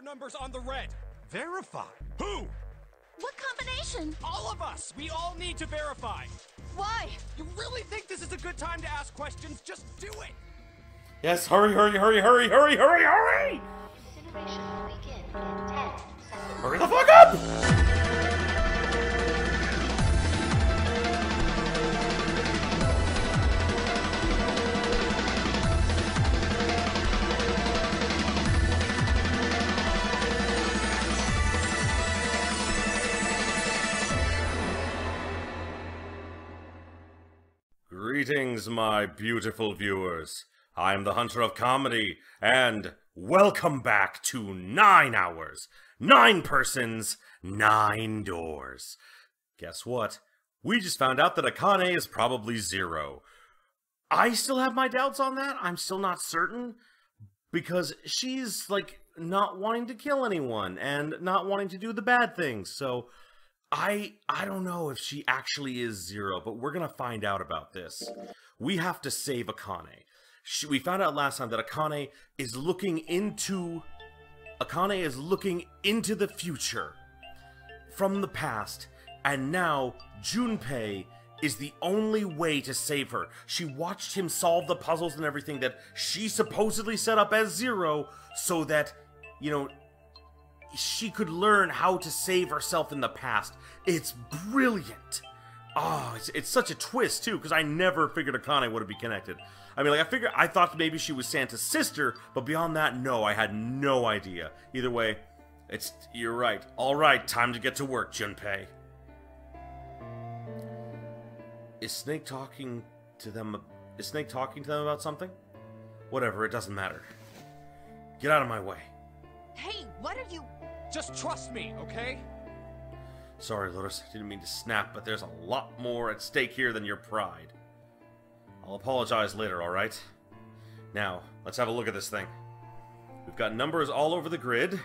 your numbers on the red. Verify. Who? What combination? All of us! We all need to verify! Why? You really think this is a good time to ask questions? Just do it! Yes, hurry, hurry, hurry, hurry, hurry, hurry, hurry! Incineration will begin in 10 seconds. Hurry the fuck up! Greetings, my beautiful viewers. I am the Hunter of Comedy, and welcome back to Nine Hours, Nine Persons, Nine Doors. Guess what? We just found out that Akane is probably zero. I still have my doubts on that. I'm still not certain because she's like not wanting to kill anyone and not wanting to do the bad things. So I I don't know if she actually is zero, but we're gonna find out about this. We have to save Akane. She, we found out last time that Akane is looking into Akane is looking into the future from the past, and now Junpei is the only way to save her. She watched him solve the puzzles and everything that she supposedly set up as zero so that, you know, she could learn how to save herself in the past. It's brilliant. Oh, it's, it's such a twist too, because I never figured Akane would be connected. I mean, like I figured, I thought maybe she was Santa's sister, but beyond that, no, I had no idea. Either way, it's you're right. All right, time to get to work, Junpei. Is Snake talking to them? Is Snake talking to them about something? Whatever, it doesn't matter. Get out of my way. Hey, what are you... Just trust me, okay? Sorry, Lotus. I didn't mean to snap, but there's a lot more at stake here than your pride. I'll apologize later, alright? Now, let's have a look at this thing. We've got numbers all over the grid.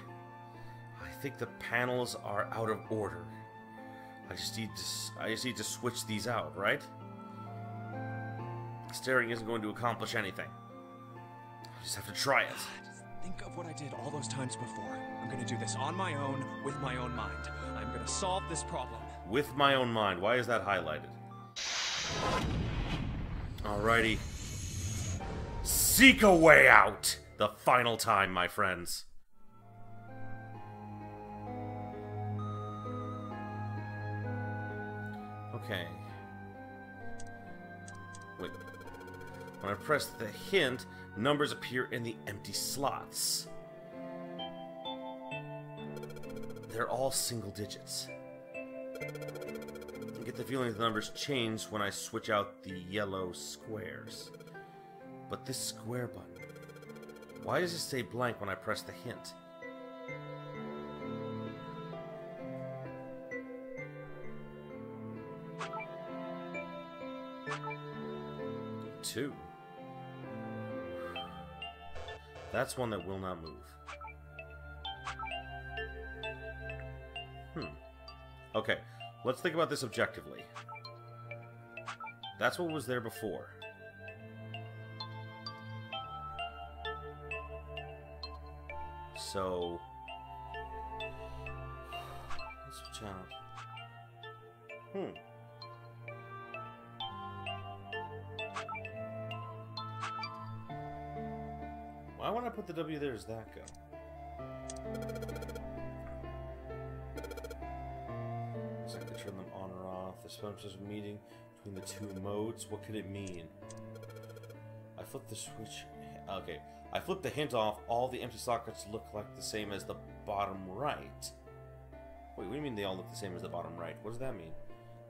I think the panels are out of order. I just need to, I just need to switch these out, right? Staring isn't going to accomplish anything. I just have to try it. Think of what I did all those times before. I'm gonna do this on my own, with my own mind. I'm gonna solve this problem. With my own mind. Why is that highlighted? Alrighty. Seek a way out! The final time, my friends. Okay. Wait. When I press the hint, numbers appear in the empty slots. They're all single digits. I get the feeling the numbers change when I switch out the yellow squares. But this square button, why does it stay blank when I press the hint? Two. That's one that will not move. Hmm. Okay, let's think about this objectively. That's what was there before. So... W there? Does that go? So I can turn them on or off. The is meeting between the two modes. What could it mean? I flipped the switch. Okay. I flipped the hint off. All the empty sockets look like the same as the bottom right. Wait, what do you mean they all look the same as the bottom right? What does that mean?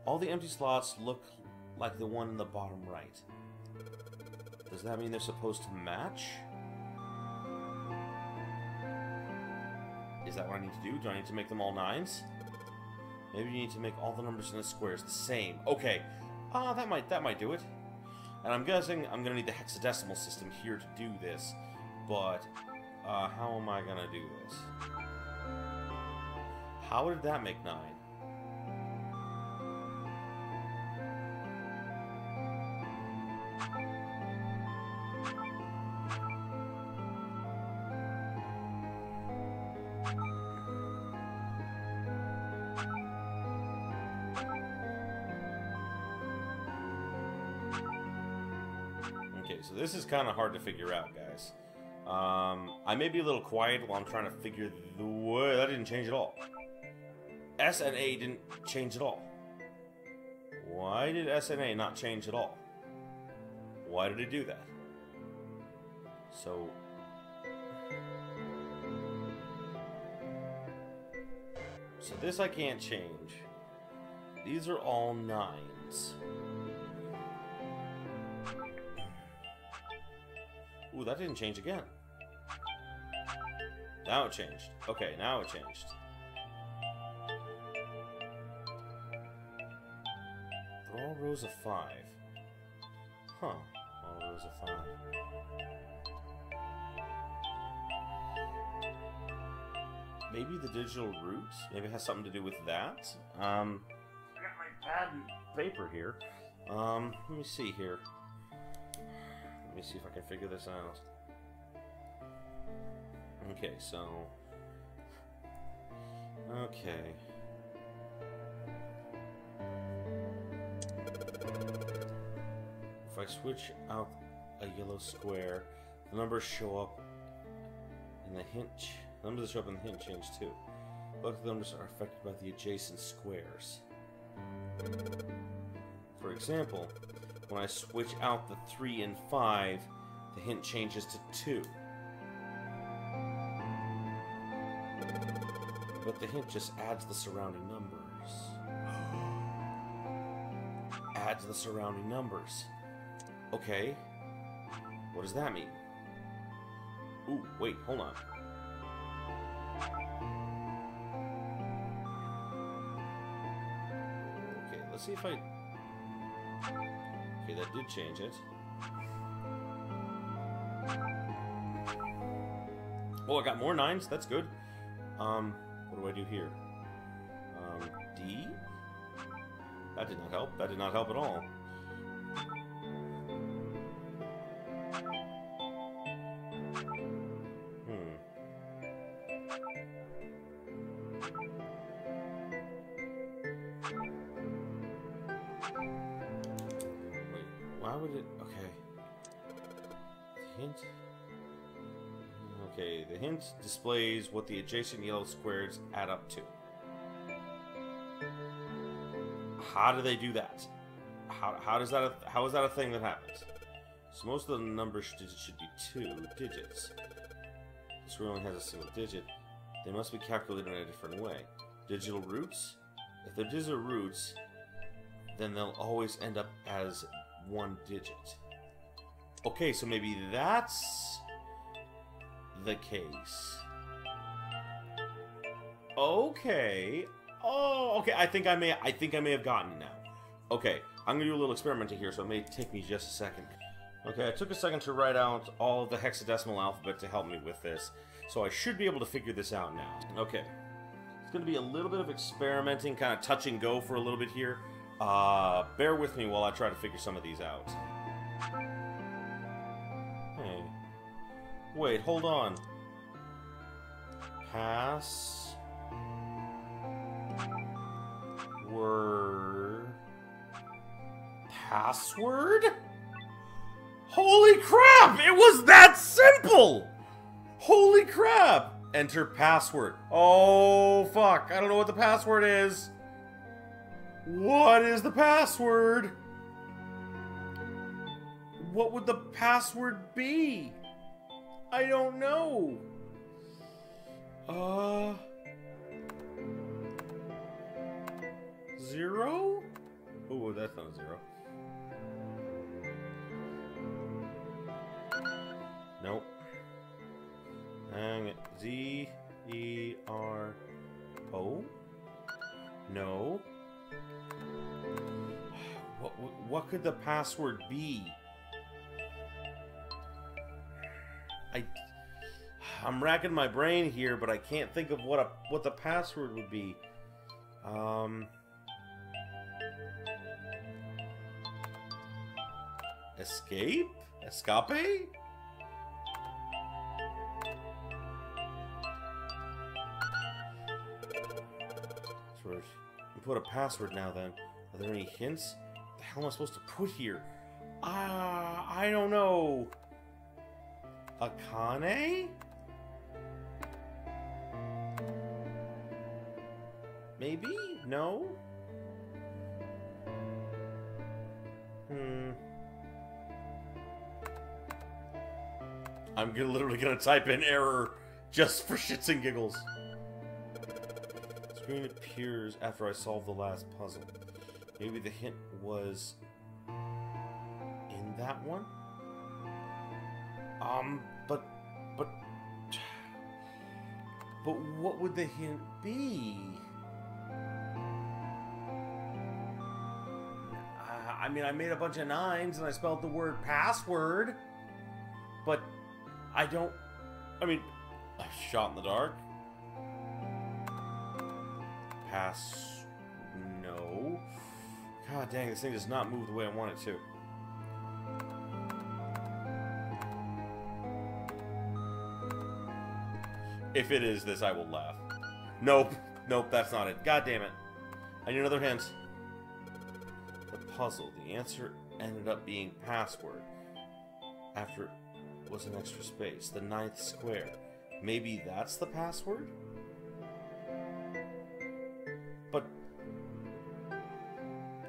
All the empty slots look like the one in the bottom right. Does that mean they're supposed to match? Is that what I need to do? Do I need to make them all nines? Maybe you need to make all the numbers in the squares the same. Okay. Ah, that might that might do it. And I'm guessing I'm gonna need the hexadecimal system here to do this. But uh, how am I gonna do this? How did that make nine? So this is kind of hard to figure out, guys. Um, I may be a little quiet while I'm trying to figure the way. That didn't change at all. S and A didn't change at all. Why did S and A not change at all? Why did it do that? So... So this I can't change. These are all nines. Ooh, that didn't change again. Now it changed. Okay, now it changed. They're all rows of five. Huh. All rows of five. Maybe the digital roots? Maybe it has something to do with that? Um, I got my pad and paper here. Um, let me see here. Let me see if I can figure this out. Okay, so... Okay. If I switch out a yellow square, the numbers show up in the hint. Numbers show up in the hint change too. Both the numbers are affected by the adjacent squares. For example, when I switch out the 3 and 5, the hint changes to 2. But the hint just adds the surrounding numbers. Adds the surrounding numbers. Okay. What does that mean? Ooh, wait, hold on. Okay, let's see if I... Okay, that did change it. Oh, I got more nines. That's good. Um, what do I do here? Um, D? That did not help. That did not help at all. Displays what the adjacent yellow squares add up to. How do they do that? How, how does that how is that a thing that happens? So most of the numbers should, should be two digits. This one only has a single digit. They must be calculated in a different way. Digital roots? If they're digital roots, then they'll always end up as one digit. Okay, so maybe that's the case. Okay. Oh, okay. I think I may. I think I may have gotten it now. Okay, I'm gonna do a little experimenting here, so it may take me just a second. Okay, I took a second to write out all of the hexadecimal alphabet to help me with this, so I should be able to figure this out now. Okay, it's gonna be a little bit of experimenting, kind of touch and go for a little bit here. Uh, bear with me while I try to figure some of these out. Hey. Wait, hold on. Pass. Word. Password? Holy crap! It was that simple! Holy crap! Enter password. Oh, fuck. I don't know what the password is. What is the password? What would the password be? I don't know. Uh. Zero? Oh, that's not zero. Nope. Hang it. Z E R O? No. What, what, what could the password be? I I'm racking my brain here, but I can't think of what a what the password would be. Um Escape? Escape? We put a password now then. Are there any hints? What the hell am I supposed to put here? Uh, I don't know. Akane? Maybe? No? Hmm. I'm gonna, literally gonna type in error just for shits and giggles. Screen appears after I solve the last puzzle. Maybe the hint was in that one? Um, but, but, but what would the hint be? Uh, I mean, I made a bunch of nines and I spelled the word password, but I don't. I mean, shot in the dark. Pass. No. God dang, this thing does not move the way I want it to. If it is this, I will laugh. Nope. Nope, that's not it. God damn it. I need another hint. The puzzle. The answer ended up being password. After was an extra space. The ninth square. Maybe that's the password? But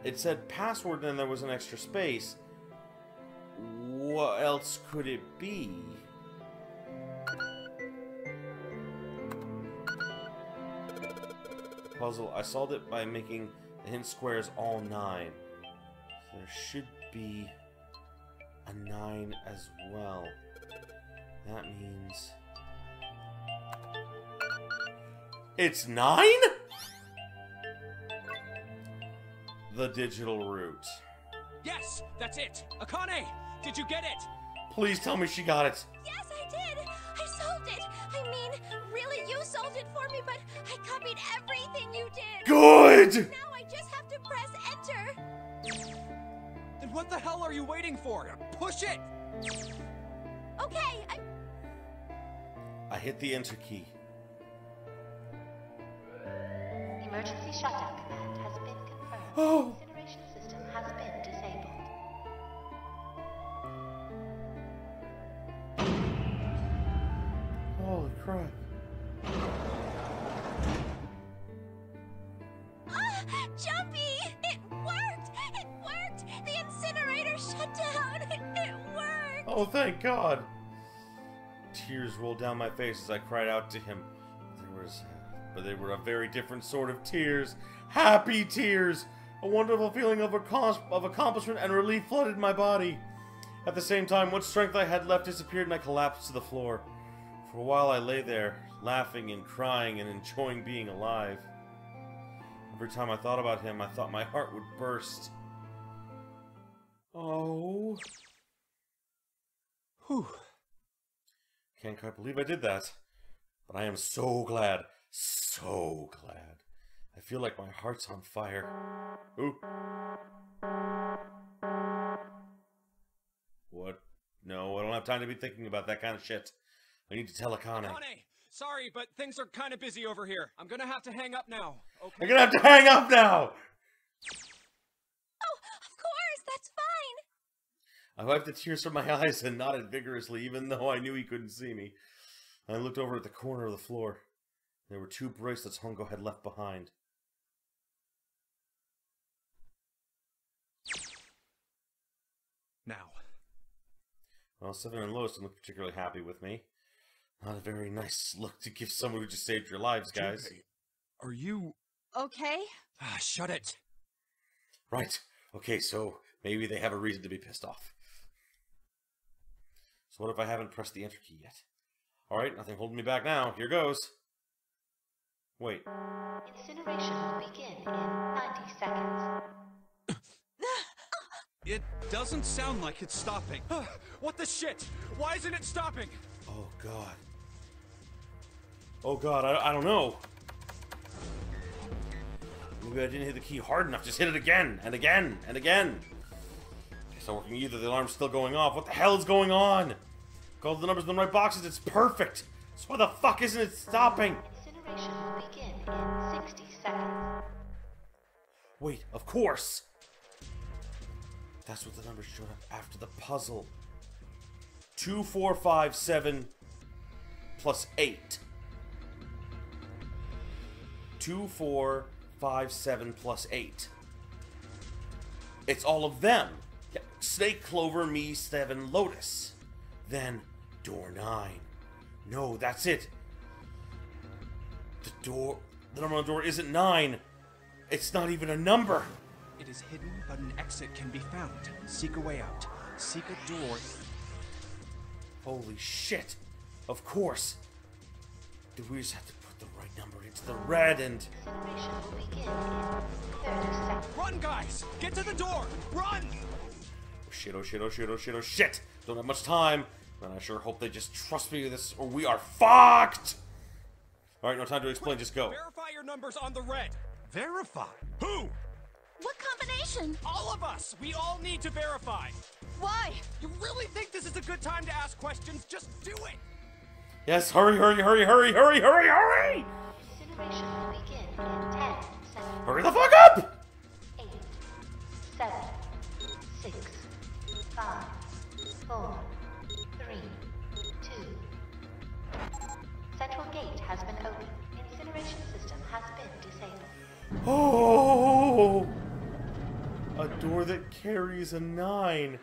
it said password and there was an extra space. What else could it be? Puzzle. I solved it by making the hint squares all nine. There should be a nine as well. That means... It's nine? The digital root. Yes, that's it. Akane, did you get it? Please tell me she got it. Yes, I did. I solved it. I mean, really, you solved it for me, but I copied everything you did. Good! Now I just have to press enter. Then what the hell are you waiting for? Push it! Okay, I. I hit the enter key. Emergency shutdown command has been confirmed. Oh. Incineration system has been disabled. Holy crap. Ah, Jumpy! It worked! It worked! The incinerator shut down! It, it worked! Oh, thank God. Tears rolled down my face as I cried out to him. There was, but they were a very different sort of tears. Happy tears. A wonderful feeling of, of accomplishment and relief flooded my body. At the same time, what strength I had left disappeared and I collapsed to the floor. For a while I lay there, laughing and crying and enjoying being alive. Every time I thought about him, I thought my heart would burst. Oh. Whew. Can't quite believe I did that. But I am so glad. So glad. I feel like my heart's on fire. Ooh. What? No, I don't have time to be thinking about that kind of shit. I need to tell Akane. Akane, sorry, but things are kind of busy over here. I'm gonna have to hang up now. I'm gonna have to hang up now! I wiped the tears from my eyes and nodded vigorously, even though I knew he couldn't see me. I looked over at the corner of the floor. There were two bracelets Hongo had left behind. Now. Well, Seven and Lotus didn't look particularly happy with me. Not a very nice look to give someone who just saved your lives, guys. Are you? Okay. Ah, shut it. Right. Okay, so maybe they have a reason to be pissed off. So what if I haven't pressed the enter key yet? Alright, nothing holding me back now. Here goes. Wait. Incineration will begin in 90 seconds. It doesn't sound like it's stopping. what the shit? Why isn't it stopping? Oh, God. Oh, God, I, I don't know. Maybe I didn't hit the key hard enough. Just hit it again, and again, and again. It's not working either. The alarm's still going off. What the hell is going on? Got all the numbers in the right boxes. It's perfect. So why the fuck isn't it stopping? Incineration will begin in 60 seconds. Wait, of course. That's what the numbers showed up after the puzzle. Two, four, five, seven, plus eight. Two, four, five, seven, plus eight. It's all of them. Snake, Clover, me, Seven, Lotus. Then door nine. No, that's it. The door, the number on the door isn't nine. It's not even a number. It is hidden, but an exit can be found. Seek a way out. Seek a door. Holy shit! Of course. Do we just have to put the right number into the red and Incineration will begin in 30 seconds. Run, guys! Get to the door! Run! oh shit! Oh shit! Oh shit! Oh shit! Oh shit! Don't have much time, and I sure hope they just trust me with this, or we are fucked. All right, no time to explain. Just go. Verify your numbers on the red. Verify? Who? What combination? All of us! We all need to verify! Why? You really think this is a good time to ask questions? Just do it! Yes, hurry, hurry, hurry, hurry, hurry, hurry, hurry! Incineration will begin in 10 seconds. Hurry the fuck up! 8, 7, carries a nine.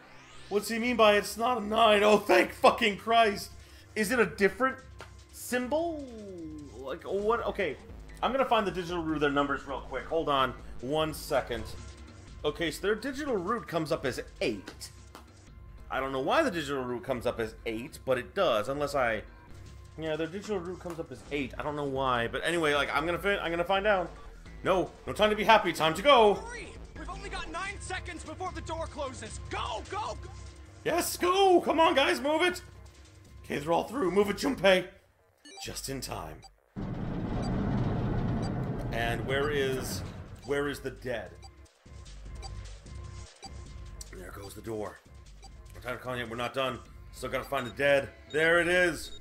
What's he mean by it's not a nine? Oh, thank fucking Christ! Is it a different symbol? Like, what? Okay, I'm gonna find the digital root of their numbers real quick. Hold on one second. Okay, so their digital root comes up as eight. I don't know why the digital root comes up as eight, but it does, unless I. Yeah, their digital root comes up as eight. I don't know why, but anyway, like I'm gonna I'm gonna find out. No, no time to be happy. Time to go. Hurry! We've only got nine seconds before the door closes. Go, go, go! Yes, go! Come on, guys, move it! Okay, they're all through. Move it, Junpei. Just in time. And where is... Where is the dead? There goes the door. No time to call yet. We're not done. Still gotta find the dead. There it is.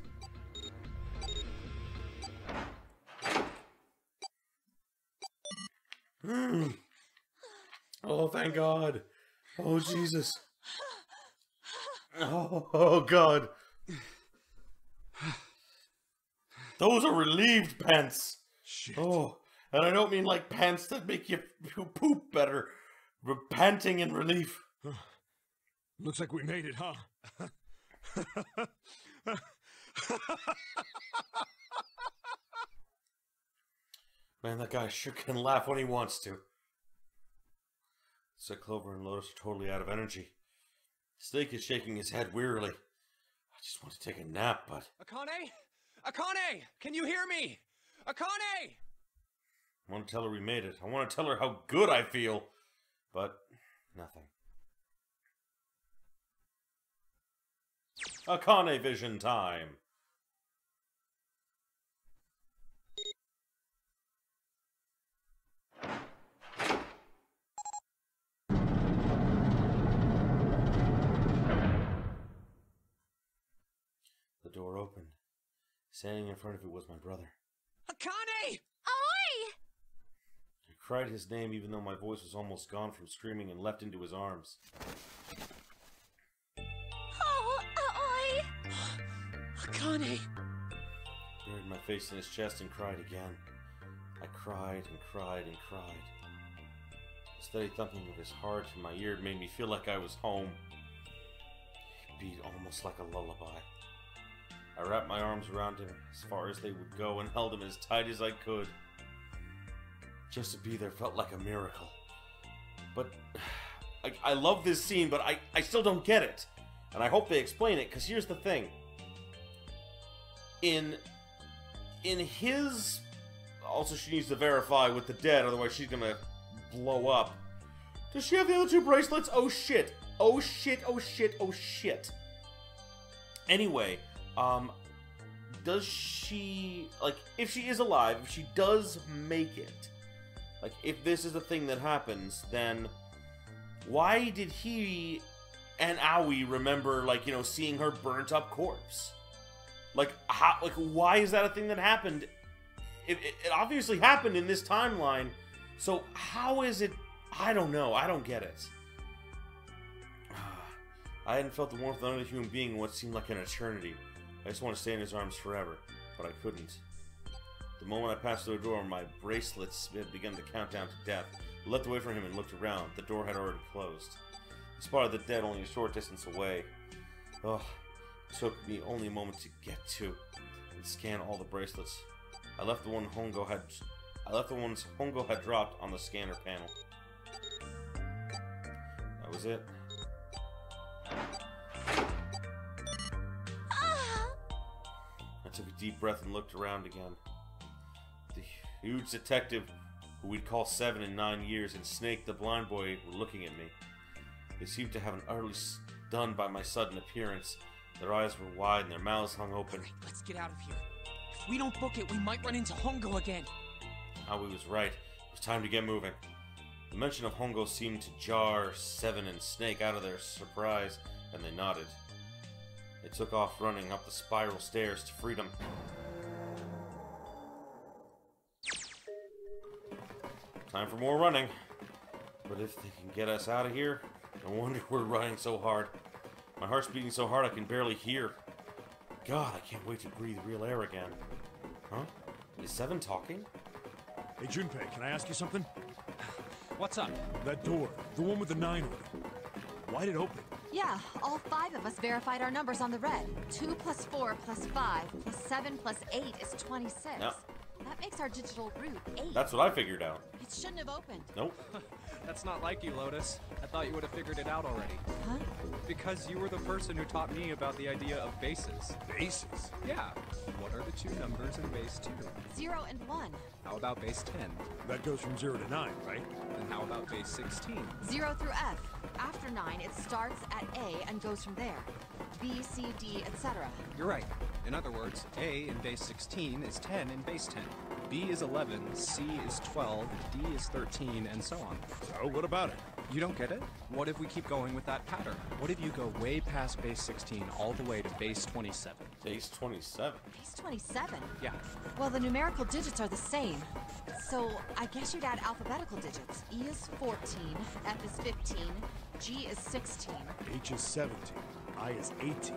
Hmm. Oh, thank God. Oh, Jesus. Oh, oh God. Those are relieved pants. Shit. Oh, and I don't mean like pants that make you poop better. But panting in relief. Looks like we made it, huh? Man, that guy sure can laugh when he wants to. So Clover and Lotus are totally out of energy. Snake is shaking his head wearily. I just want to take a nap, but Akane? Akane! Can you hear me? Akane! I want to tell her we made it. I want to tell her how good I feel, but nothing. Akane vision time. Door opened. Standing in front of it was my brother. Akane! Oi! I cried his name even though my voice was almost gone from screaming and leapt into his arms. Oh, oi! Akane! buried my face in his chest and cried again. I cried and cried and cried. The steady thumping of his heart in my ear made me feel like I was home. He beat almost like a lullaby. I wrapped my arms around him as far as they would go and held him as tight as I could. Just to be there felt like a miracle. But I, I love this scene, but I, I still don't get it. And I hope they explain it, because here's the thing. In in his also she needs to verify with the dead otherwise she's gonna blow up does she have the other two bracelets oh shit oh shit oh shit oh shit anyway um does she like if she is alive if she does make it like if this is the thing that happens then why did he and Aoi remember like you know seeing her burnt up corpse like how like why is that a thing that happened? It, it, it obviously happened in this timeline. So how is it I don't know. I don't get it. I hadn't felt the warmth of another human being in what seemed like an eternity. I just wanted to stay in his arms forever, but I couldn't. The moment I passed through the door, my bracelets had begun to count down to death. I leapt away from him and looked around. The door had already closed. He spotted the dead only a short distance away. Oh, it took me only a moment to get to and scan all the bracelets. I left the one Hongo had I left the ones Hongo had dropped on the scanner panel. That was it. Took a deep breath and looked around again. The huge detective, who we'd call seven in nine years, and Snake the blind boy were looking at me. They seemed to have an utterly stunned by my sudden appearance. Their eyes were wide and their mouths hung open. Let's get out of here. If we don't book it, we might run into Hongo again. Ah, Aoi was right. It was time to get moving. The mention of Hongo seemed to jar Seven and Snake out of their surprise, and they nodded. They took off running up the spiral stairs to freedom. Time for more running. But if they can get us out of here, no wonder we're running so hard. My heart's beating so hard I can barely hear. God, I can't wait to breathe real air again. Huh? Is Seven talking? Hey, Junpei, can I ask you something? What's up? That door, the one with the nine on it. Why'd it open? Yeah, all five of us verified our numbers on the red. 2 plus 4 plus 5 plus 7 plus 8 is 26. Yep. That makes our digital root 8. That's what I figured out. It shouldn't have opened. Nope. That's not like you, Lotus. I thought you would have figured it out already. Huh? Because you were the person who taught me about the idea of bases. Bases. Yeah. What are the two numbers in base 2? 0 and 1. How about base 10? That goes from zero to nine, right? And how about base 16? 0 through F. After 9, it starts at A and goes from there. B, C, D, etc. You're right. In other words, A in base 16 is 10 in base 10. B is 11, C is 12, D is 13, and so on. So, what about it? You don't get it? What if we keep going with that pattern? What if you go way past base 16 all the way to base 27? Base 27. Base 27. Yeah. Well, the numerical digits are the same. So, I guess you'd add alphabetical digits. E is 14, F is 15, G is 16, H is 17. I is 18.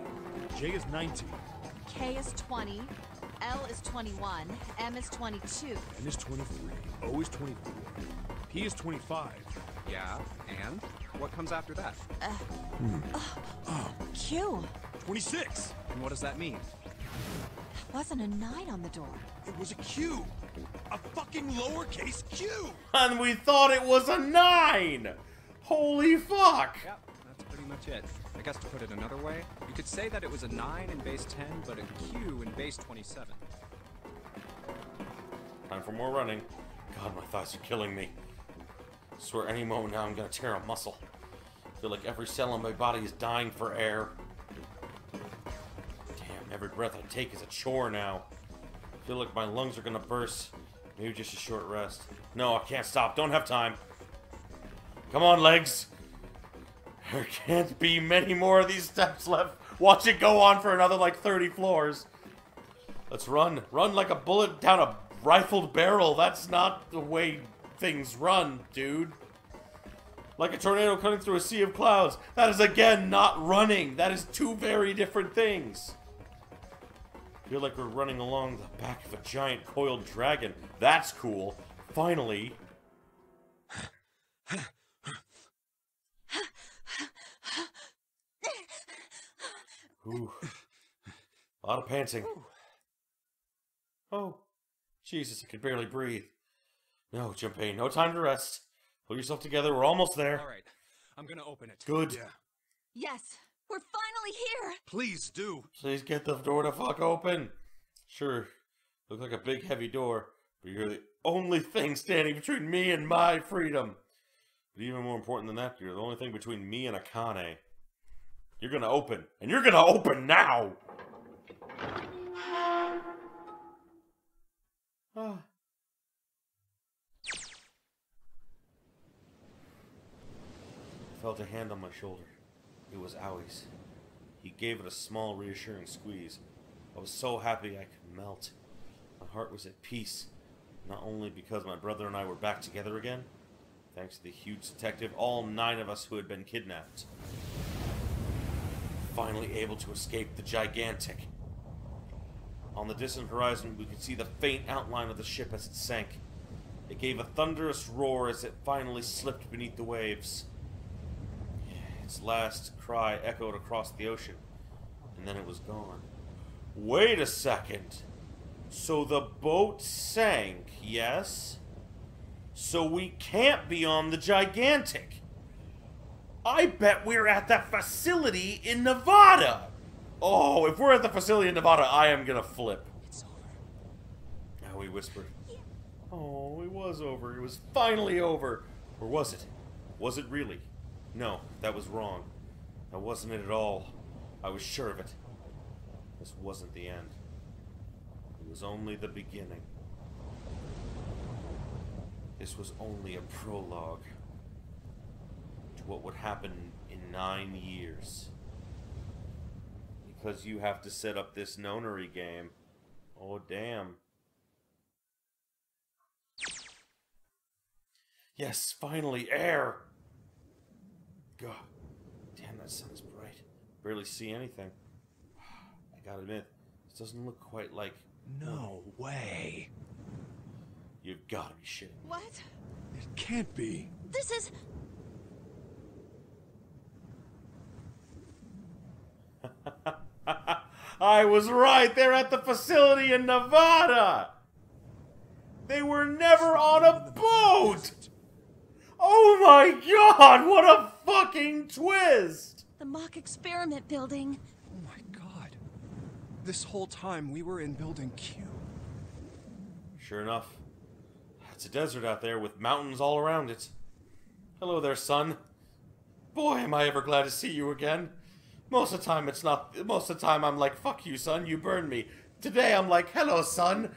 J is 19. K is 20, L is 21, M is 22. N is 23. O is 24. P is 25. Yeah, and? What comes after that? Uh, hmm. oh, Q. 26. And what does that mean? Wasn't a 9 on the door. It was a Q. A fucking lowercase Q. And we thought it was a 9! Holy fuck! Yep, that's pretty much it. I guess to put it another way, you could say that it was a 9 in base 10, but a Q in base 27. Time for more running. God, my thighs are killing me. swear any moment now I'm gonna tear a muscle. feel like every cell in my body is dying for air. Damn, every breath I take is a chore now. I feel like my lungs are gonna burst. Maybe just a short rest. No, I can't stop. Don't have time. Come on, legs. There can't be many more of these steps left. Watch it go on for another like 30 floors. Let's run. Run like a bullet down a rifled barrel. That's not the way things run, dude. Like a tornado cutting through a sea of clouds. That is again not running. That is two very different things. Feel like we're running along the back of a giant coiled dragon. That's cool. Finally. Ooh. A lot of panting. Oh, Jesus, I can barely breathe. No, Junpei, no time to rest. Pull yourself together, we're almost there. Alright, I'm gonna open it. Good. Yeah. Yes, we're finally here. Please do. Please get the door to fuck open. Sure, look like a big heavy door, but you're the only thing standing between me and my freedom. But even more important than that, you're the only thing between me and Akane. You're gonna open, and you're gonna open now! I felt a hand on my shoulder. It was Aoi's. He gave it a small, reassuring squeeze. I was so happy I could melt. My heart was at peace, not only because my brother and I were back together again, thanks to the huge detective, all nine of us who had been kidnapped. Finally able to escape the gigantic. On the distant horizon, we could see the faint outline of the ship as it sank. It gave a thunderous roar as it finally slipped beneath the waves. Its last cry echoed across the ocean, and then it was gone. Wait a second. So the boat sank, yes? So we can't be on the gigantic. I bet we're at that facility in Nevada. Oh, if we're at the facility in Nevada, I am gonna flip. It's over. Now we whispered. Oh, it was over. It was finally over. Or was it? Was it really? No, that was wrong. That wasn't it at all. I was sure of it. This wasn't the end. It was only the beginning. This was only a prologue what would happen in nine years. Because you have to set up this nonary game. Oh, damn. Yes, finally, air! God. Damn, that sun is bright. Barely see anything. I gotta admit, this doesn't look quite like. No way. You've gotta be shitting. What? It can't be. This is. I was right. They're at the facility in Nevada. They were never on a boat. Oh my god, what a fucking twist. the mock experiment building. Oh my god. This whole time we were in Building Q. Sure enough, it's a desert out there with mountains all around it. Hello there, son. Boy, am I ever glad to see you again. Most of the time, it's not. Most of the time, I'm like, fuck you, son, you burned me. Today, I'm like, hello, son.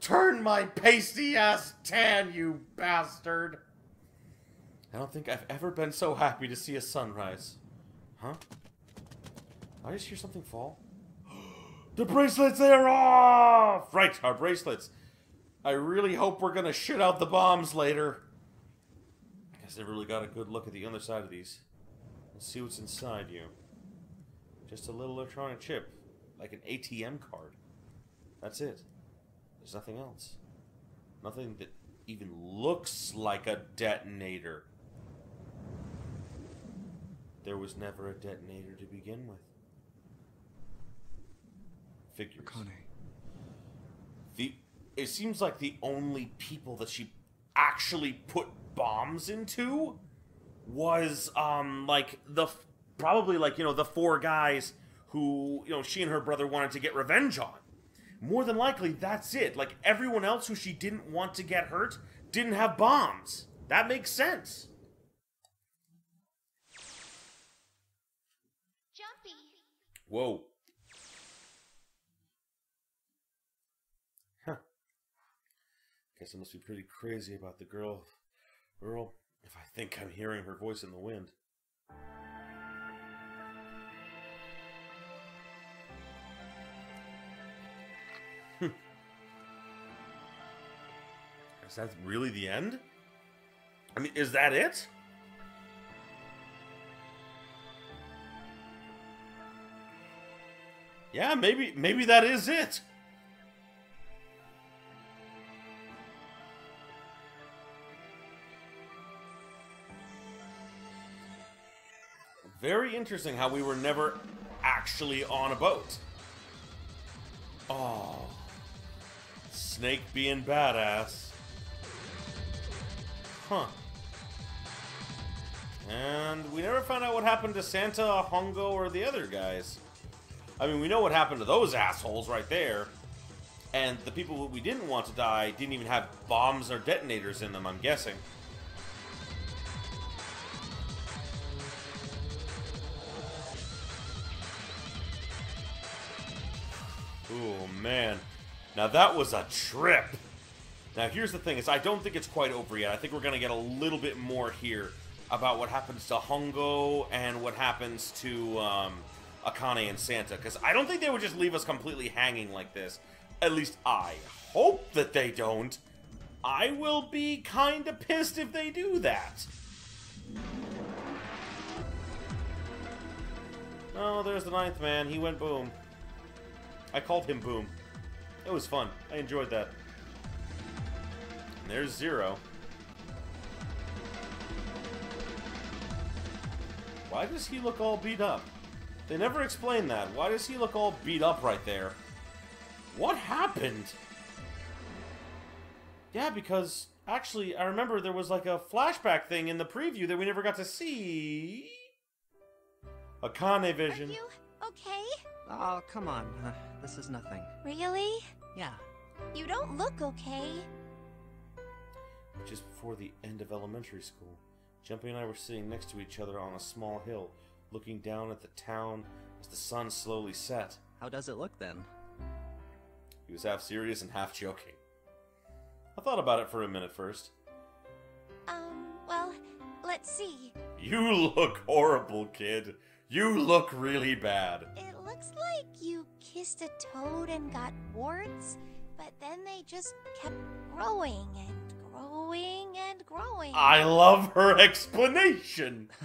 Turn my pasty ass tan, you bastard. I don't think I've ever been so happy to see a sunrise. Huh? I just hear something fall? the bracelets, they're off! Right, our bracelets. I really hope we're gonna shit out the bombs later. I guess I really got a good look at the other side of these. Let's see what's inside you. Just a little electronic chip, like an ATM card. That's it. There's nothing else. Nothing that even looks like a detonator. There was never a detonator to begin with. Figures. Akane. The it seems like the only people that she actually put bombs into was um like the probably like you know the four guys who you know she and her brother wanted to get revenge on. More than likely that's it. Like everyone else who she didn't want to get hurt didn't have bombs. That makes sense. Jumpy. Whoa. Huh. Guess I must be pretty crazy about the girl, Earl, if I think I'm hearing her voice in the wind. Is that really the end? I mean, is that it? Yeah, maybe maybe that is it. Very interesting how we were never actually on a boat. Oh. Snake being badass. Huh. And we never found out what happened to Santa, Hongo, or the other guys. I mean, we know what happened to those assholes right there. And the people who we didn't want to die didn't even have bombs or detonators in them, I'm guessing. Oh, man. Now, that was a trip. Now, here's the thing, is I don't think it's quite over yet. I think we're going to get a little bit more here about what happens to Hongo and what happens to um, Akane and Santa. Because I don't think they would just leave us completely hanging like this. At least I hope that they don't. I will be kind of pissed if they do that. Oh, there's the ninth man. He went boom. I called him boom. It was fun. I enjoyed that. And there's zero. Why does he look all beat up? They never explain that. Why does he look all beat up right there? What happened? Yeah, because actually, I remember there was like a flashback thing in the preview that we never got to see. Akane Are vision. you okay? Oh, come on. Uh, this is nothing. Really? Yeah. You don't look okay. Just before the end of elementary school, Jumpy and I were sitting next to each other on a small hill, looking down at the town as the sun slowly set. How does it look then? He was half serious and half joking. I thought about it for a minute first. Um, well, let's see. You look horrible, kid. You look really bad. It looks like you kissed a toad and got warts, but then they just kept growing and growing and growing. I love her explanation.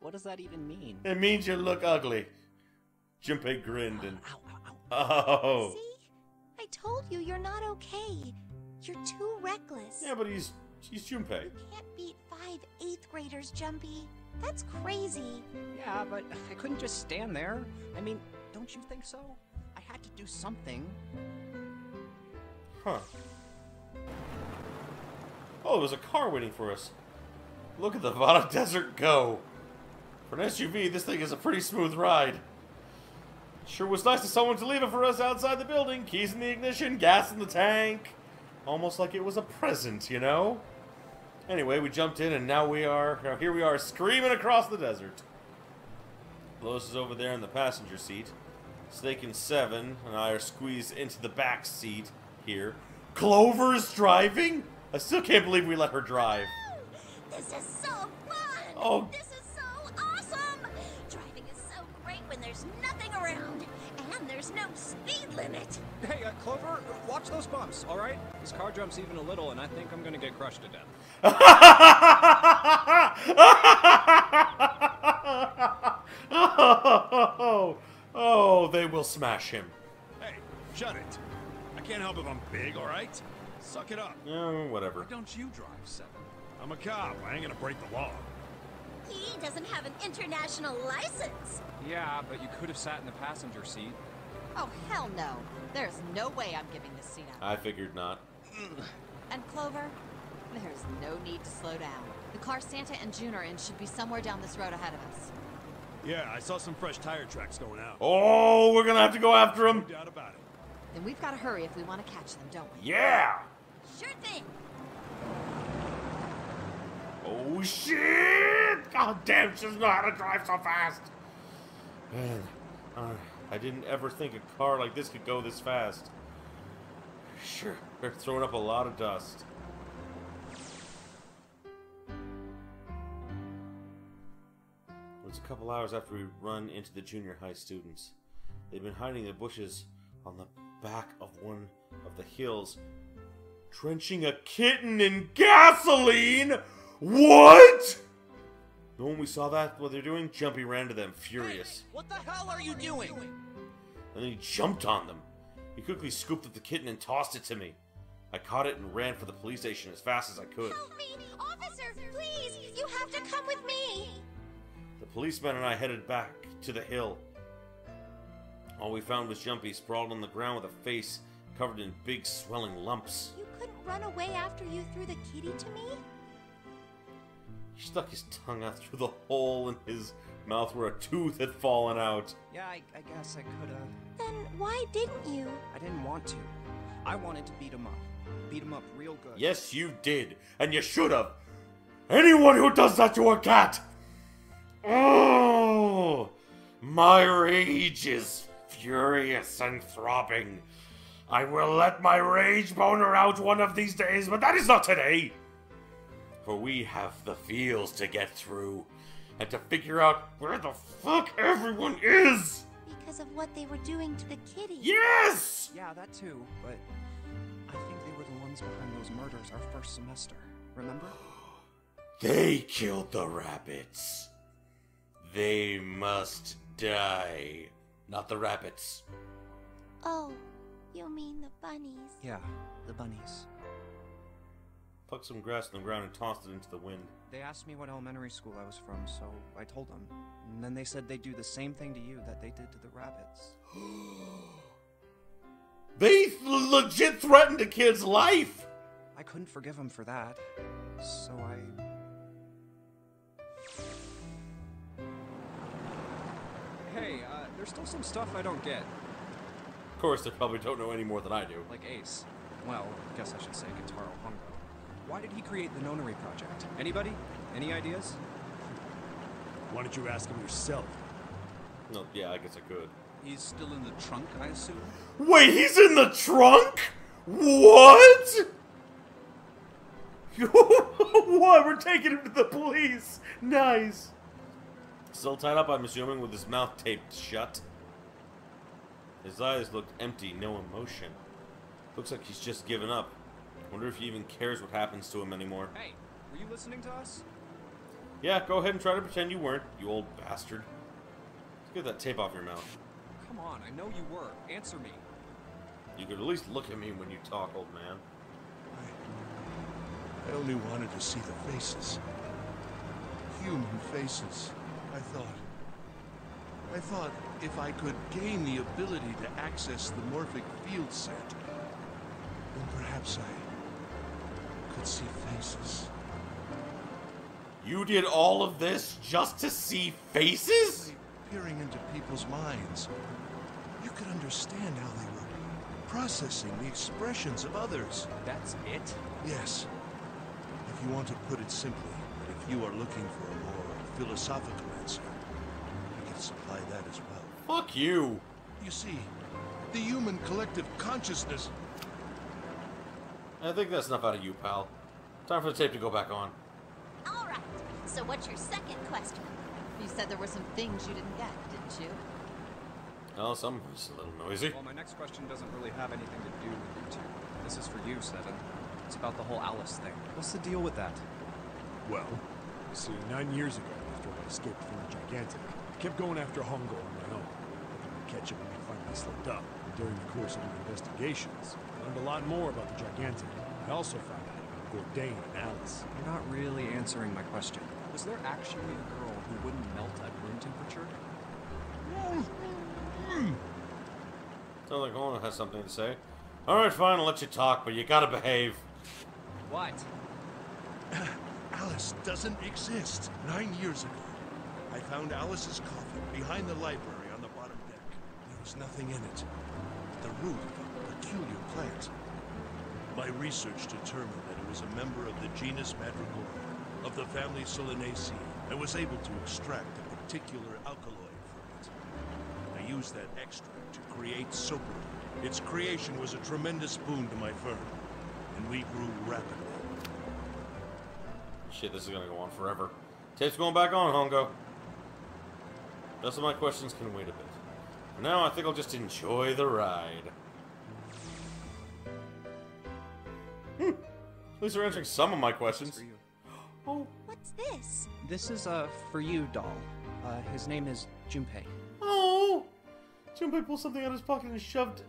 What does that even mean? It means you look ugly. Junpei grinned and. Ow, ow, ow. Oh. See? I told you you're not okay. You're too reckless. Yeah, but he's he's Junpei. You can't beat five eighth graders, Jumpy. That's crazy. Yeah, but I couldn't just stand there. I mean, don't you think so? I had to do something. Huh. Oh, there's a car waiting for us. Look at the Vada Desert go. For an SUV, this thing is a pretty smooth ride. Sure was nice of someone to leave it for us outside the building. Keys in the ignition, gas in the tank. Almost like it was a present, you know? Anyway, we jumped in and now we are, now here we are screaming across the desert. Lotus is over there in the passenger seat. Snake and Seven and I are squeezed into the back seat here. Clover's driving? I still can't believe we let her drive. This is so fun! Oh. This is so awesome! Driving is so great when there's nothing around, and there's no speed limit. Hey, uh, Clover, watch those bumps, all right? This car jumps even a little, and I think I'm gonna get crushed to death. oh, oh, they will smash him. Hey, shut it. I can't help if I'm big, all right? Suck it up. Oh, whatever. Why don't you drive, Seven? I'm a cop. I ain't gonna break the law. He doesn't have an international license. Yeah, but you could have sat in the passenger seat. Oh, hell no. There's no way I'm giving this seat up. I figured not. And Clover, there's no need to slow down. The car Santa and June are in should be somewhere down this road ahead of us. Yeah, I saw some fresh tire tracks going out. Oh, we're gonna have to go after them. No doubt about it. Then we've got to hurry if we want to catch them, don't we? Yeah. Sure thing. Oh shit! God damn, she doesn't know how to drive so fast. Man, uh, I didn't ever think a car like this could go this fast. Sure, they're throwing up a lot of dust. It was a couple hours after we run into the junior high students. They'd been hiding in the bushes on the back of one of the hills, drenching a kitten in gasoline. What? The moment we saw that, what they're doing, Jumpy ran to them, furious. What the hell are you doing? And then he jumped on them. He quickly scooped up the kitten and tossed it to me. I caught it and ran for the police station as fast as I could. Help me! Officer, please! You have to come with me! The policeman and I headed back to the hill. All we found was Jumpy sprawled on the ground with a face covered in big swelling lumps. You couldn't run away after you threw the kitty to me? He stuck his tongue out through the hole in his mouth where a tooth had fallen out. Yeah, I, I guess I could have. Then why didn't you? I didn't want to. I wanted to beat him up. Beat him up real good. Yes, you did, and you should have. Anyone who does that to a cat! Oh! My rage is furious and throbbing. I will let my rage boner out one of these days, but that is not today! For we have the fields to get through, and to figure out where the fuck everyone is! Because of what they were doing to the kitty. Yes! Yeah, that too, but I think they were the ones behind those murders our first semester. Remember? They killed the rabbits. They must die. Not the rabbits. Oh, you mean the bunnies? Yeah, the bunnies. Plucked some grass on the ground and tossed it into the wind. They asked me what elementary school I was from, so I told them. And then they said they'd do the same thing to you that they did to the rabbits. They legit threatened a kid's life! I couldn't forgive them for that. So I. Hey, uh, there's still some stuff I don't get. Of course, they probably don't know any more than I do. Like Ace. Well, I guess I should say Gentaro Hongo. Why did he create the Nonary Project? Anybody? Any ideas? Why don't you ask him yourself? No, yeah, I guess I could. He's still in the trunk, I assume? Wait, he's in the trunk? What? what? We're taking him to the police. Nice. Still tied up, I'm assuming, with his mouth taped shut. His eyes looked empty, no emotion. Looks like he's just given up. Wonder if he even cares what happens to him anymore. Hey, were you listening to us? Yeah, go ahead and try to pretend you weren't, you old bastard. Let's get that tape off your mouth. Come on, I know you were. Answer me. You could at least look at me when you talk, old man. I only wanted to see the faces. Human faces, I thought. I thought if I could gain the ability to access the morphic field set, then perhaps I could see faces. You did all of this just to see faces? Peering into people's minds, you could understand how they were processing the expressions of others. That's it? Yes. If you want to put it simply, but if you are looking for a more philosophical answer, I can supply that as well. Fuck you. You see, the human collective consciousness. I think that's enough out of you, pal. Time for the tape to go back on. All right. So what's your second question? You said there were some things you didn't get, didn't you? Oh, some was a little noisy. Well, my next question doesn't really have anything to do with you two. This is for you, Seven. It's about the whole Alice thing. What's the deal with that? Well, you see, nine years ago, after I escaped from the Gigantic, I kept going after Hongo on my own, hoping to catch him when he finally slipped up. And during the course of my investigations, I learned a lot more about the Gigantic. I also found out about Bourdain and Alice. You're not really answering my question. Was there actually a girl who wouldn't melt at room temperature? Sounds like Ona has something to say. Alright, fine, I'll let you talk, but you gotta behave. What? Alice doesn't exist. Nine years ago, I found Alice's coffin behind the library on the bottom deck. There was nothing in it. but The root of a peculiar plant. My research determined that it was a member of the genus Mandragora, of the family Solanaceae. I was able to extract a particular alkaloid from it. I used that extract to create Soper. Its creation was a tremendous boon to my firm, and we grew rapidly. Shit, this is gonna go on forever. Tape's going back on, Hongo. Rest of my questions can wait a bit. For now, I think I'll just enjoy the ride. Hmm. At least they're answering some of my questions. Oh, What's this? This is a for you doll. Uh, his name is Junpei. oh! Junpei pulled something out of his pocket and shoved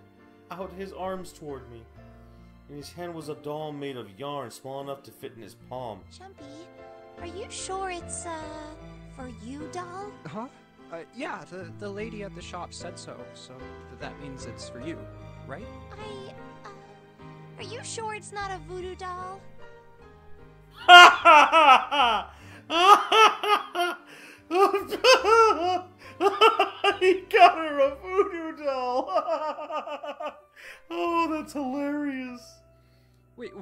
out his arms toward me. In his hand was a doll made of yarn small enough to fit in his palm. Jumpy, are you sure it's, uh, for you, doll? Huh? Uh, yeah, the, the lady at the shop said so, so th- that means it's for you, right? I, uh, are you sure it's not a voodoo doll? he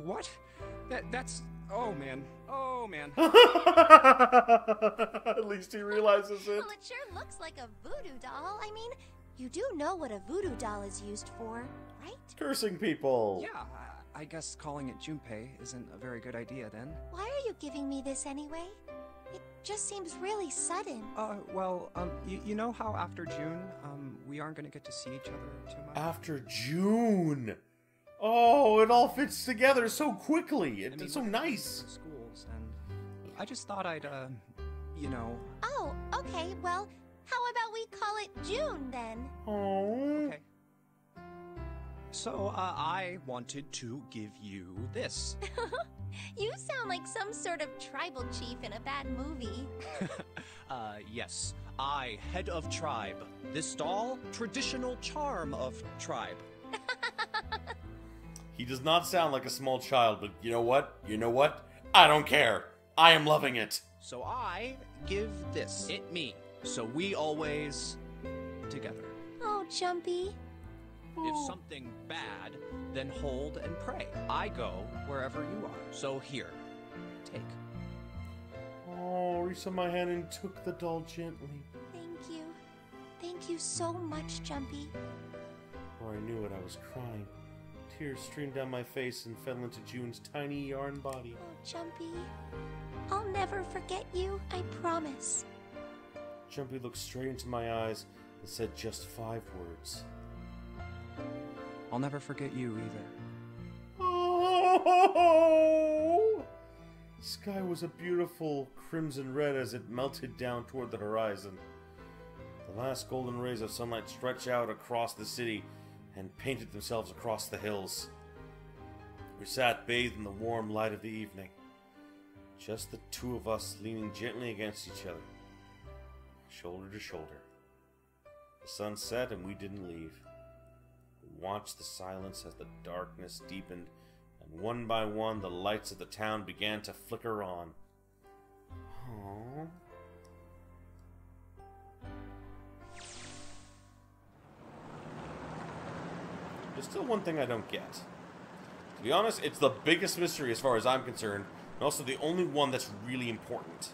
what? That that's oh man, oh man. At least he realizes it. Well, it sure looks like a voodoo doll. I mean, you do know what a voodoo doll is used for, right? Cursing people. Yeah, I, I guess calling it Junpei isn't a very good idea then. Why are you giving me this anyway? It just seems really sudden. Uh, well, um, you, you know how after June, um, we aren't gonna get to see each other too much. After June. Oh, it all fits together so quickly. I It's mean, so we're gonna be in nice. Schools, and I just thought I'd, uh, you know, Oh, okay, well, How about we call it June then? Oh. Okay. So, uh, I wanted to give you this. You sound like some sort of tribal chief in a bad movie. Uh, yes. I, head of tribe. This doll, traditional charm of tribe. He does not sound like a small child, but you know what? You know what? I don't care. I am loving it. So I give this. It me. So we always together. Oh, Jumpy. If something bad, then hold and pray. I go wherever you are. So here, take. Oh, reached out my hand and took the doll gently. Thank you. Thank you so much, Jumpy. Before I knew it, I was crying. Tears streamed down my face and fell into June's tiny yarn body. Oh, Jumpy. I'll never forget you, I promise. Jumpy looked straight into my eyes and said just five words. I'll never forget you either. Oh! The sky was a beautiful crimson red as it melted down toward the horizon. The last golden rays of sunlight stretched out across the city and painted themselves across the hills. We sat bathed in the warm light of the evening, just the two of us leaning gently against each other, shoulder to shoulder. The sun set and we didn't leave. We watched the silence as the darkness deepened, and one by one the lights of the town began to flicker on. Aww. There's still one thing I don't get. To be honest, it's the biggest mystery as far as I'm concerned, and also the only one that's really important.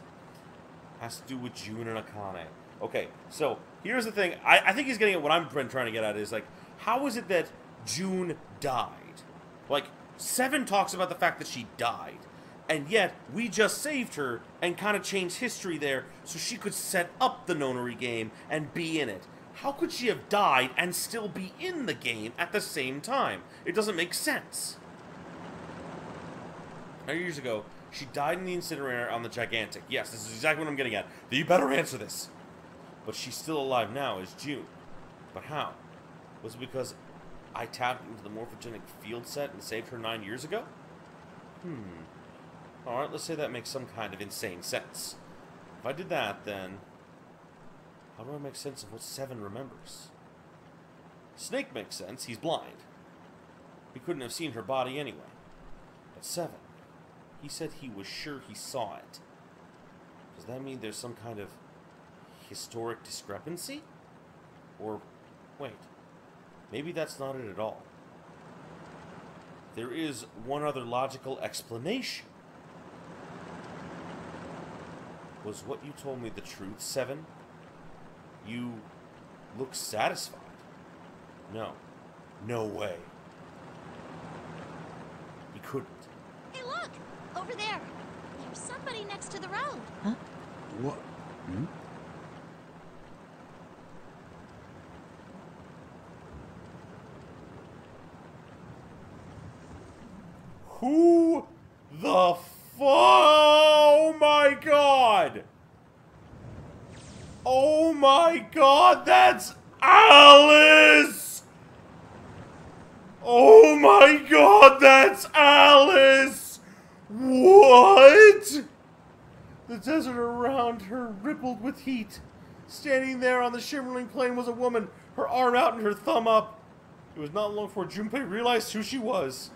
has to do with June and Akane. Okay, so here's the thing. I, I think he's getting at what I'm trying to get at is like, how is it that June died? Like, Seven talks about the fact that she died, and yet we just saved her and kind of changed history there so she could set up the Nonary game and be in it. How could she have died and still be in the game at the same time? It doesn't make sense. Nine years ago, she died in the incinerator on the Gigantic. Yes, this is exactly what I'm getting at. You better answer this. But she's still alive now as June. But how? Was it because I tapped into the morphogenic field set and saved her nine years ago? Hmm. Alright, let's say that makes some kind of insane sense. If I did that, then... How do I make sense of what Seven remembers? Snake makes sense, he's blind. He couldn't have seen her body anyway. But Seven, he said he was sure he saw it. Does that mean there's some kind of historic discrepancy? Or, wait, maybe that's not it at all. There is one other logical explanation. Was what you told me the truth, Seven? You look satisfied. No. No way. He couldn't. Hey, look! Over there. There's somebody next to the road. Huh? What? Hmm? Who the f- Oh my god! Oh my god, that's Alice! Oh my god, that's Alice! What? The desert around her rippled with heat. Standing there on the shimmering plain was a woman, her arm out and her thumb up. It was not long before Junpei realized who she was.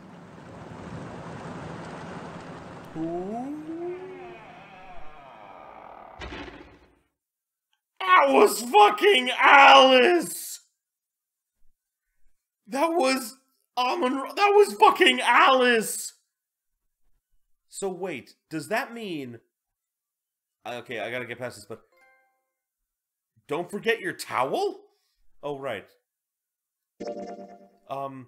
That was fucking Alice! That was Amon. That was fucking Alice! So wait, does that mean. Okay, I gotta get past this, but. Don't forget your towel? Oh, right. Um.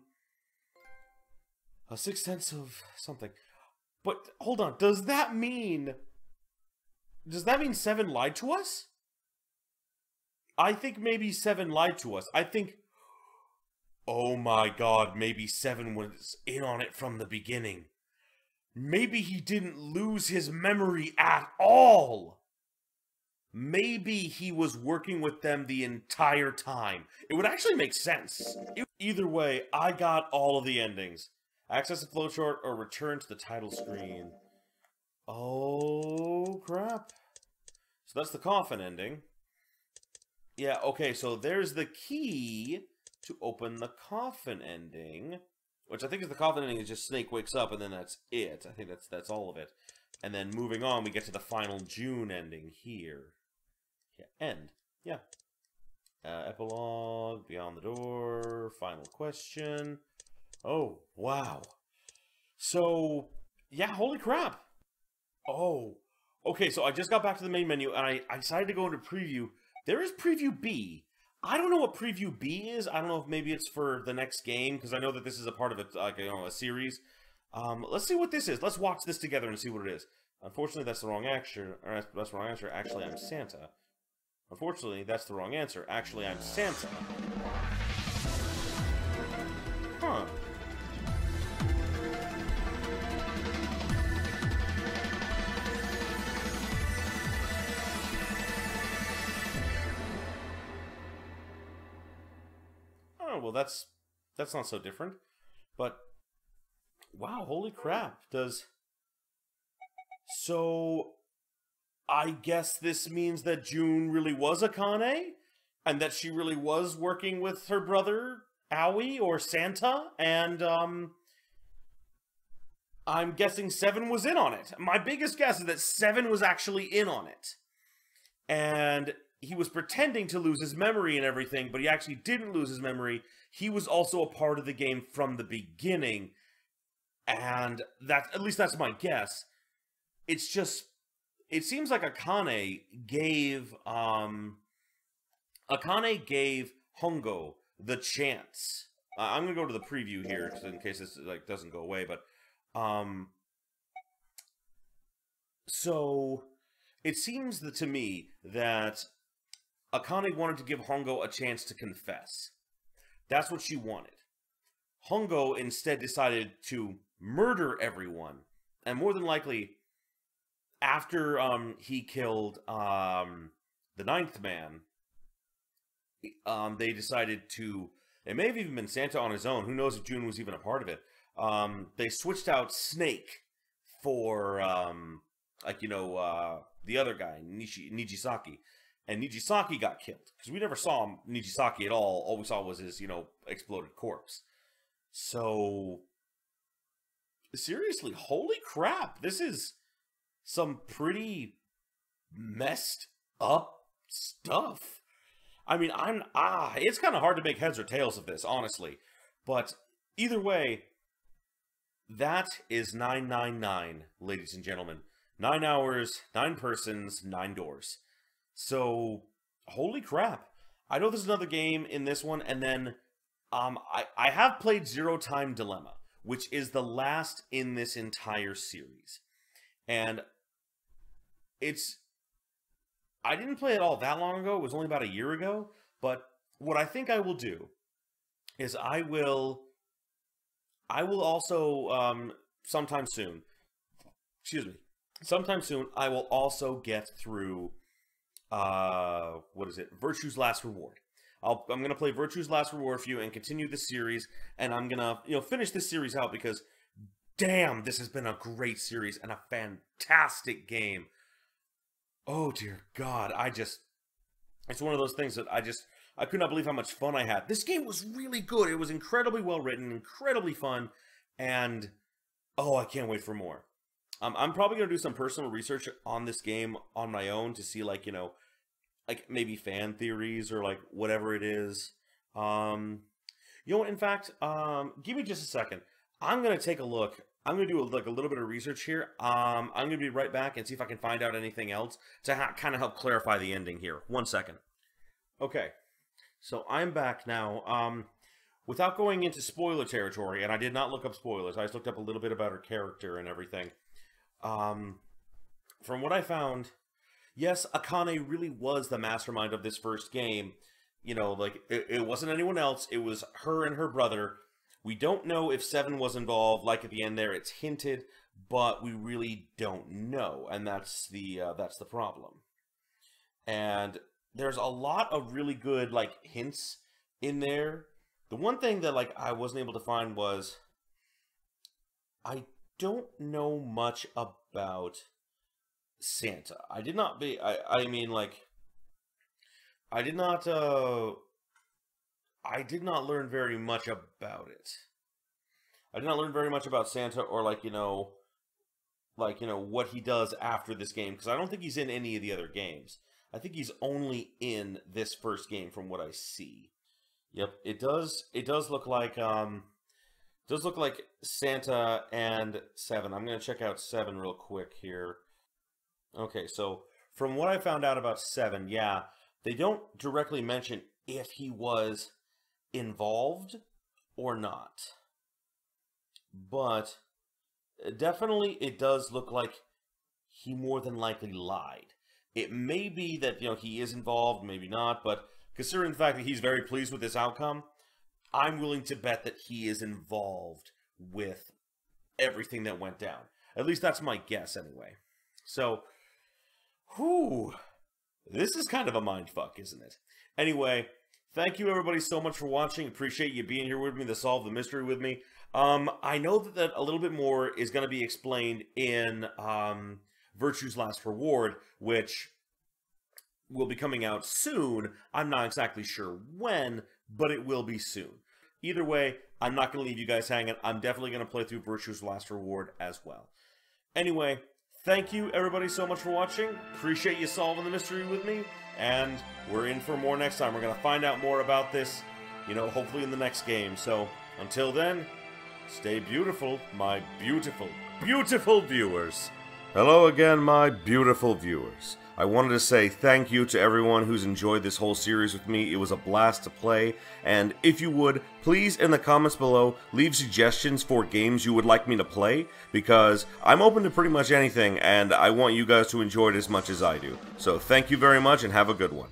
A sixth sense of something. But hold on, does that mean Does that mean 7 lied to us? I think maybe 7 lied to us. I think Oh my god, maybe 7 was in on it from the beginning. Maybe he didn't lose his memory at all. maybe he was working with them the entire time. It would actually make sense. E- Either way, I got all of the endings. Access the flowchart or return to the title screen. Oh, crap. So that's the coffin ending. Yeah, okay, so there's the key to open the coffin ending. Which I think is the coffin ending is just Snake wakes up and then that's it. I think that's that's all of it. And then moving on, we get to the final June ending here. Yeah, end. Yeah. Uh, epilogue, Beyond the Door, final question. Oh, wow. So, yeah, holy crap. Oh, okay, so I just got back to the main menu and I, I decided to go into preview. There is preview B. I don't know what preview B is. I don't know if maybe it's for the next game because I know that this is a part of it, like you know, a series. Um, let's see what this is. Let's watch this together and see what it is. Unfortunately, that's the wrong answer. That's, that's the wrong answer. Actually, I'm Santa. Unfortunately, that's the wrong answer. Actually, I'm Santa. Well, that's that's not so different. But wow, holy crap. Does so I guess this means that June really was Akane and that she really was working with her brother Aoi or Santa and um I'm guessing 7 was in on it. My biggest guess is that 7 was actually in on it. And he was pretending to lose his memory and everything, but he actually didn't lose his memory. He was also a part of the game from the beginning. And that at least that's my guess. It's just it seems like Akane gave um Akane gave Hongo the chance. Uh, I'm gonna go to the preview here in case this like doesn't go away, but um so it seems that to me that Akane wanted to give Hongo a chance to confess. That's what she wanted. Hongo instead decided to murder everyone, and more than likely, after um, he killed um, the ninth man, um, they decided to. It may have even been Santa on his own. Who knows if June was even a part of it? Um, they switched out Snake for um, like you know uh, the other guy, Nishi, Nijisaki, and Nijisaki got killed because we never saw him, Nijisaki at all. All we saw was his you know exploded corpse. So seriously, holy crap! This is some pretty messed up stuff. I mean, I'm ah, it's kind of hard to make heads or tails of this, honestly. But either way, that is 999, ladies and gentlemen. 9 hours, 9 persons, 9 doors. So, holy crap. I know there's another game in this one and then um I I have played Zero Time Dilemma, which is the last in this entire series. And it's I didn't play it all that long ago. It was only about a year ago. But what I think I will do is I will I will also um, sometime soon. Excuse me. Sometime soon, I will also get through uh, what is it? Virtue's Last Reward. I'll, I'm gonna play Virtue's Last Reward for you and continue this series, and I'm gonna you know finish this series out because damn, this has been a great series and a fantastic game oh dear god i just it's one of those things that i just i could not believe how much fun i had this game was really good it was incredibly well written incredibly fun and oh i can't wait for more um, i'm probably going to do some personal research on this game on my own to see like you know like maybe fan theories or like whatever it is um you know in fact um give me just a second i'm going to take a look I'm gonna do a, like a little bit of research here. Um, I'm gonna be right back and see if I can find out anything else to ha- kind of help clarify the ending here. One second. Okay, so I'm back now. Um, without going into spoiler territory, and I did not look up spoilers. I just looked up a little bit about her character and everything. Um, from what I found, yes, Akane really was the mastermind of this first game. You know, like it, it wasn't anyone else. It was her and her brother we don't know if Seven was involved. Like at the end there, it's hinted, but we really don't know, and that's the uh, that's the problem. and there's a lot of really good like hints in there. The one thing that like I wasn't able to find was I don't know much about Santa. I did not be I I mean like I did not uh I did not learn very much about it. I did not learn very much about Santa or like, you know, like, you know, what he does after this game because I don't think he's in any of the other games. I think he's only in this first game from what I see. Yep, it does it does look like um does look like Santa and 7. I'm going to check out 7 real quick here. Okay, so from what I found out about 7, yeah, they don't directly mention if he was involved or not. But definitely it does look like he more than likely lied. It may be that, you know, he is involved, maybe not, but considering the fact that he's very pleased with this outcome, I'm willing to bet that he is involved with everything that went down. At least that's my guess, anyway. So, whew, this is kind of a mind fuck, isn't it? Anyway, thank you everybody so much for watching. Appreciate you being here with me to solve the mystery with me. Um, I know that, that a little bit more is going to be explained in um, Virtue's Last Reward, which will be coming out soon. I'm not exactly sure when, but it will be soon. Either way, I'm not going to leave you guys hanging. I'm definitely going to play through Virtue's Last Reward as well. Anyway, thank you everybody so much for watching. Appreciate you solving the mystery with me. And we're in for more next time. We're going to find out more about this, you know, hopefully in the next game. So until then, stay beautiful, my beautiful, beautiful viewers. Hello again, my beautiful viewers. I wanted to say thank you to everyone who's enjoyed this whole series with me. It was a blast to play, and if you would, please in the comments below leave suggestions for games you would like me to play, because I'm open to pretty much anything, and I want you guys to enjoy it as much as I do. So thank you very much, and have a good one.